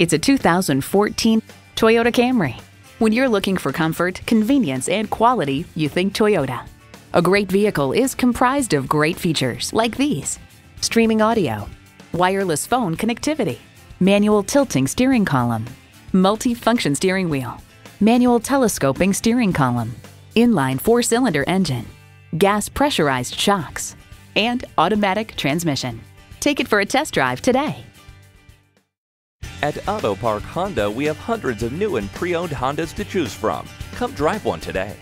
It's a 2014 Toyota Camry. When you're looking for comfort, convenience, and quality, you think Toyota. A great vehicle is comprised of great features like these streaming audio, wireless phone connectivity, manual tilting steering column, multi-function steering wheel, manual telescoping steering column, inline four-cylinder engine, gas pressurized shocks, and automatic transmission. Take it for a test drive today. At Auto Park Honda, we have hundreds of new and pre-owned Hondas to choose from. Come drive one today.